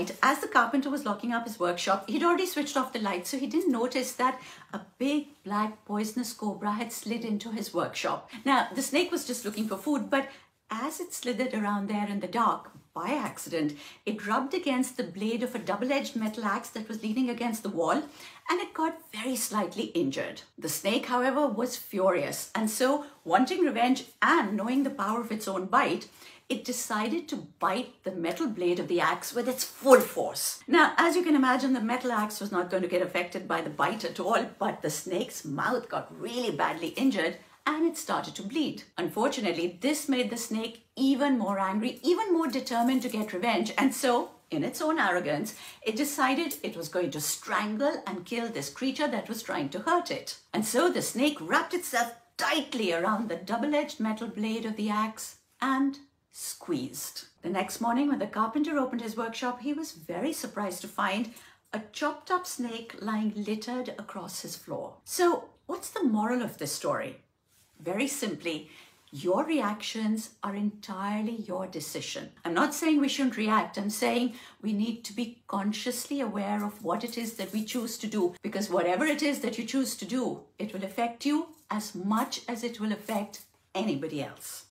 night, as the carpenter was locking up his workshop, he'd already switched off the light, so he didn't notice that a big black poisonous cobra had slid into his workshop. Now, the snake was just looking for food, but as it slithered around there in the dark, by accident, it rubbed against the blade of a double-edged metal axe that was leaning against the wall and it got very slightly injured. The snake, however, was furious and so, wanting revenge and knowing the power of its own bite, it decided to bite the metal blade of the axe with its full force. Now, as you can imagine, the metal axe was not going to get affected by the bite at all, but the snake's mouth got really badly injured and it started to bleed. Unfortunately, this made the snake even more angry, even more determined to get revenge, and so in its own arrogance, it decided it was going to strangle and kill this creature that was trying to hurt it. And so the snake wrapped itself tightly around the double-edged metal blade of the axe and squeezed. The next morning, when the carpenter opened his workshop, he was very surprised to find a chopped up snake lying littered across his floor. So, what's the moral of this story? Very simply, your reactions are entirely your decision. I'm not saying we shouldn't react. I'm saying we need to be consciously aware of what it is that we choose to do because whatever it is that you choose to do, it will affect you as much as it will affect anybody else.